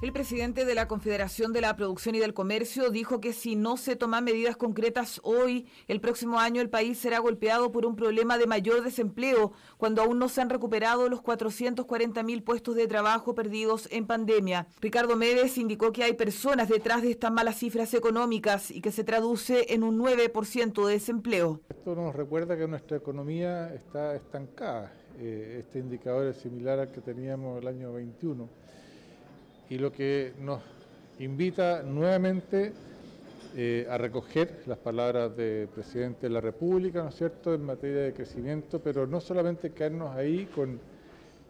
El presidente de la Confederación de la Producción y del Comercio dijo que si no se toman medidas concretas hoy, el próximo año el país será golpeado por un problema de mayor desempleo, cuando aún no se han recuperado los 440 mil puestos de trabajo perdidos en pandemia. Ricardo Méndez indicó que hay personas detrás de estas malas cifras económicas y que se traduce en un 9% de desempleo. Esto nos recuerda que nuestra economía está estancada. Eh, este indicador es similar al que teníamos el año 21 y lo que nos invita nuevamente eh, a recoger las palabras del presidente de la República, ¿no es cierto?, en materia de crecimiento, pero no solamente quedarnos ahí con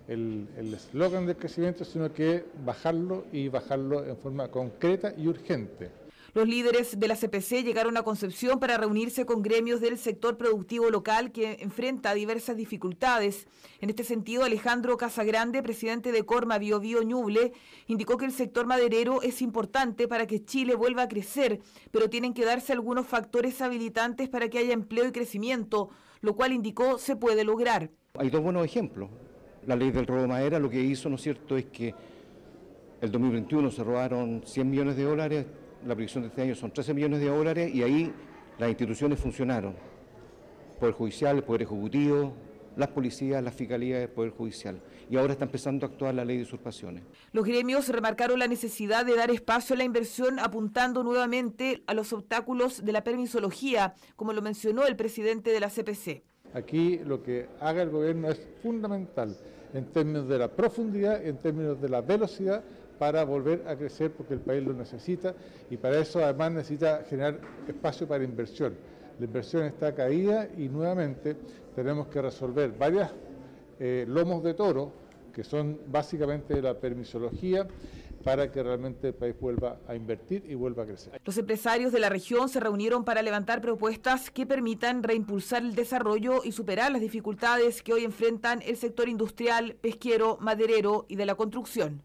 el eslogan del crecimiento, sino que bajarlo y bajarlo en forma concreta y urgente. Los líderes de la CPC llegaron a Concepción para reunirse con gremios del sector productivo local que enfrenta diversas dificultades. En este sentido, Alejandro Casagrande, presidente de Corma Bio Bio Ñuble, indicó que el sector maderero es importante para que Chile vuelva a crecer, pero tienen que darse algunos factores habilitantes para que haya empleo y crecimiento, lo cual indicó se puede lograr. Hay dos buenos ejemplos. La ley del robo de madera lo que hizo, ¿no es cierto?, es que el 2021 se robaron 100 millones de dólares, la proyección de este año son 13 millones de dólares y ahí las instituciones funcionaron. Poder Judicial, el Poder Ejecutivo, las policías, las fiscalías del Poder Judicial. Y ahora está empezando a actuar la ley de usurpaciones. Los gremios remarcaron la necesidad de dar espacio a la inversión apuntando nuevamente a los obstáculos de la permisología, como lo mencionó el presidente de la CPC. Aquí lo que haga el gobierno es fundamental en términos de la profundidad, en términos de la velocidad para volver a crecer porque el país lo necesita y para eso además necesita generar espacio para inversión. La inversión está caída y nuevamente tenemos que resolver varias eh, lomos de toro que son básicamente la permisología para que realmente el país vuelva a invertir y vuelva a crecer. Los empresarios de la región se reunieron para levantar propuestas que permitan reimpulsar el desarrollo y superar las dificultades que hoy enfrentan el sector industrial, pesquero, maderero y de la construcción.